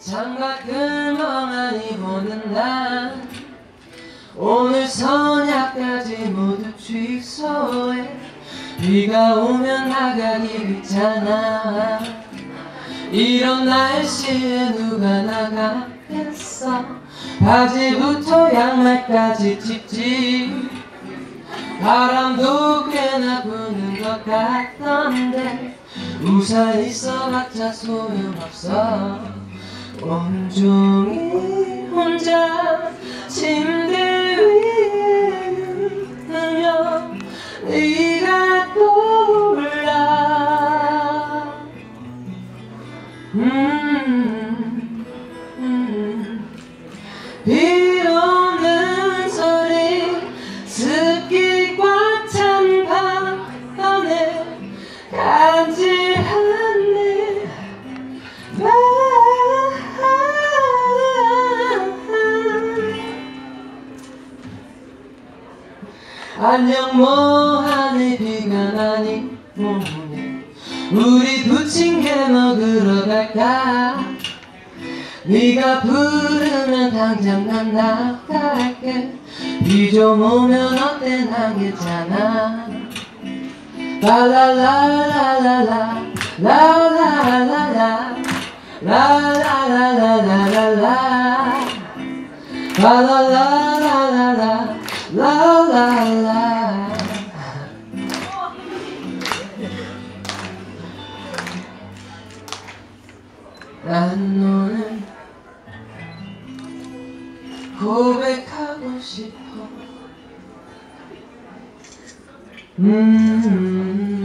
창밖을 멍하니 보는 난 오늘 선약까지 모두 취소해. 비가 오면 나가기 귀찮아. 이런 날씨에 누가 나가겠어? 바지부터 양말까지 찝찝 바람도 꽤나 부는 것 같던데 우산 있어봤자 소용없어 온종일 혼자 침대 위에 누우며 네가 떠올라 음, 음. 비 오는 소리 습기 꽉찬 밤하늘 간질하네 안녕 뭐하니 비가 많이 오네 우리 부침개 먹으러 갈까? 네가 부르면 당장 난 나갈게. 비 좀 오면 어때? 난 괜찮아. 라라라라라라 라라라라 라라라라라라 라라라라라라 라라라 난 너는 고백하고 싶어. 음.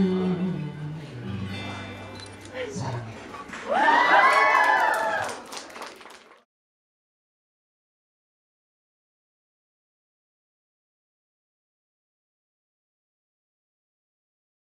사랑해